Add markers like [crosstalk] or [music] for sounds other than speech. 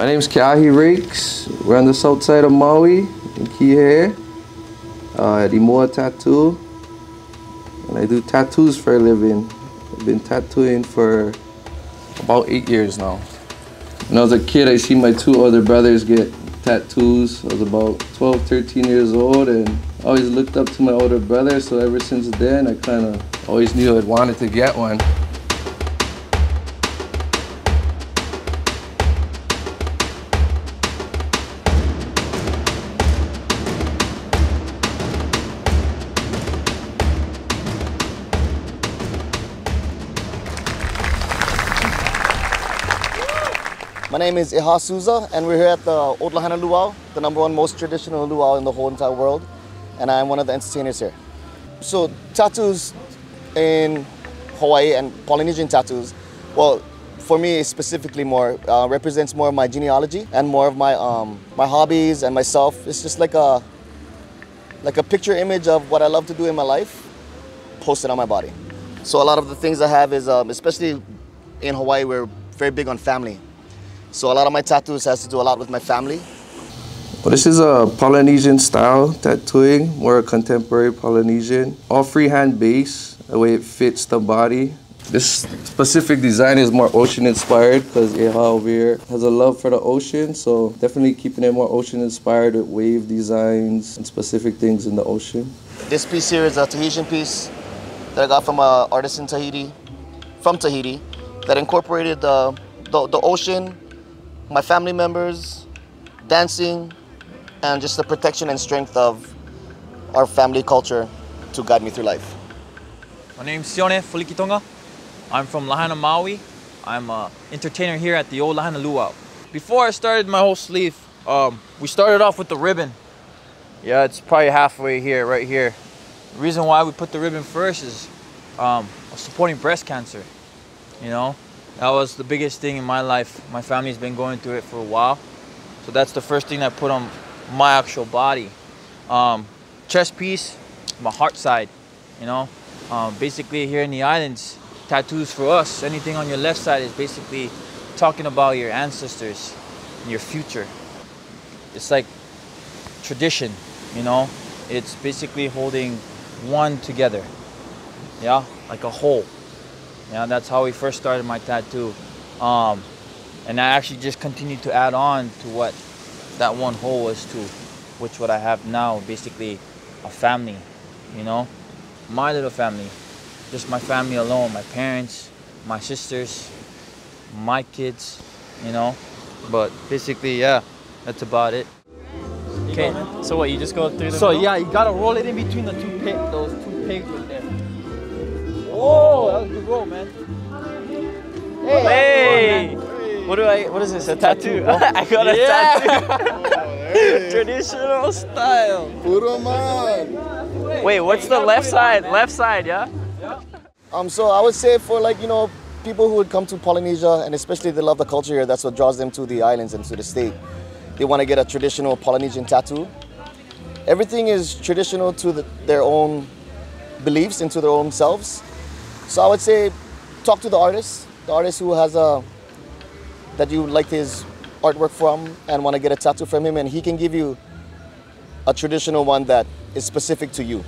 My name is Kahi Rakes. We're on the south side of Maui in Kihei. Uh, at Imua Tattoo. And I do tattoos for a living. I've been tattooing for about eight years now. When I was a kid, I see my two older brothers get tattoos. I was about 12, 13 years old, and I always looked up to my older brother. So ever since then, I kind of always knew I'd wanted to get one. My name is Iha Souza, and we're here at the Old Lahaina Luau, the number one most traditional luau in the whole entire world, and I'm one of the entertainers here. So tattoos in Hawaii and Polynesian tattoos, well, for me specifically more uh, represents more of my genealogy and more of my um, my hobbies and myself. It's just like a like a picture image of what I love to do in my life, posted on my body. So a lot of the things I have is, um, especially in Hawaii, we're very big on family. So a lot of my tattoos has to do a lot with my family. Well, this is a Polynesian style tattooing, more a contemporary Polynesian. All freehand base, the way it fits the body. This specific design is more ocean inspired because Eha over here has a love for the ocean, so definitely keeping it more ocean inspired with wave designs and specific things in the ocean. This piece here is a Tahitian piece that I got from an artist in Tahiti, from Tahiti, that incorporated the, the, the ocean, my family members, dancing, and just the protection and strength of our family culture to guide me through life. My name's Sione Fulikitonga. I'm from Lahaina, Maui. I'm an entertainer here at the old Lahaina Luau. Before I started my whole sleeve, um, we started off with the ribbon. Yeah, it's probably halfway here, right here. The reason why we put the ribbon first is um, supporting breast cancer. You know, that was the biggest thing in my life. My family's been going through it for a while. So that's the first thing I put on my actual body. Um, chest piece, my heart side, you know. Um, basically here in the islands, tattoos for us, anything on your left side is basically talking about your ancestors and your future. It's like tradition, you know. It's basically holding one together, yeah, like a whole. Yeah, that's how we first started my tattoo. Um, and I actually just continued to add on to what that one hole was to, which what I have now, basically a family, you know, my little family, just my family alone, my parents, my sisters, my kids, you know, but basically, yeah, that's about it. Okay, so what, you just go through the So middle? yeah, you gotta roll it in between the two pig, those two pigs right there. Whoa, that was a good roll, man. Hey! What do I, what is this, a tattoo? [laughs] I got a tattoo. [laughs] [laughs] Traditional style. Put 'em on. Wait, what's the left side? Left side, yeah? Um, so I would say for like, you know, people who would come to Polynesia and especially they love the culture here, that's what draws them to the islands and to the state. They want to get a traditional Polynesian tattoo. Everything is traditional to the, their own beliefs and to their own selves. So I would say talk to the artist, the artist who has a, that you like his artwork from and want to get a tattoo from him and he can give you a traditional one that is specific to you.